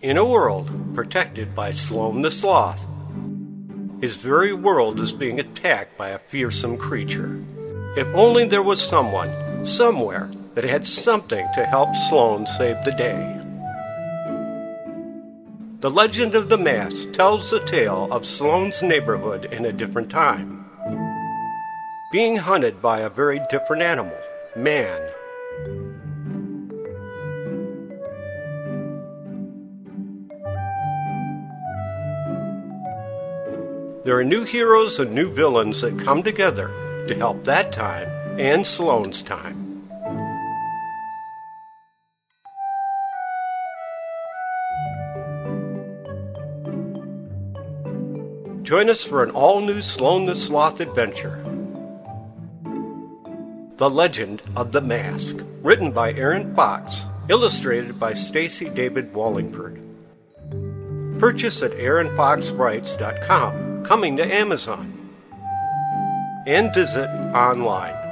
In a world protected by Sloan the Sloth, his very world is being attacked by a fearsome creature. If only there was someone, somewhere, that had something to help Sloan save the day. The legend of the mask tells the tale of Sloan's neighborhood in a different time. Being hunted by a very different animal, man. There are new heroes and new villains that come together to help that time and Sloan's time. Join us for an all new Sloan the Sloth adventure. The Legend of the Mask, written by Aaron Fox, illustrated by Stacy David Wallingford. Purchase at aaronfoxwrites.com, coming to Amazon. And visit online.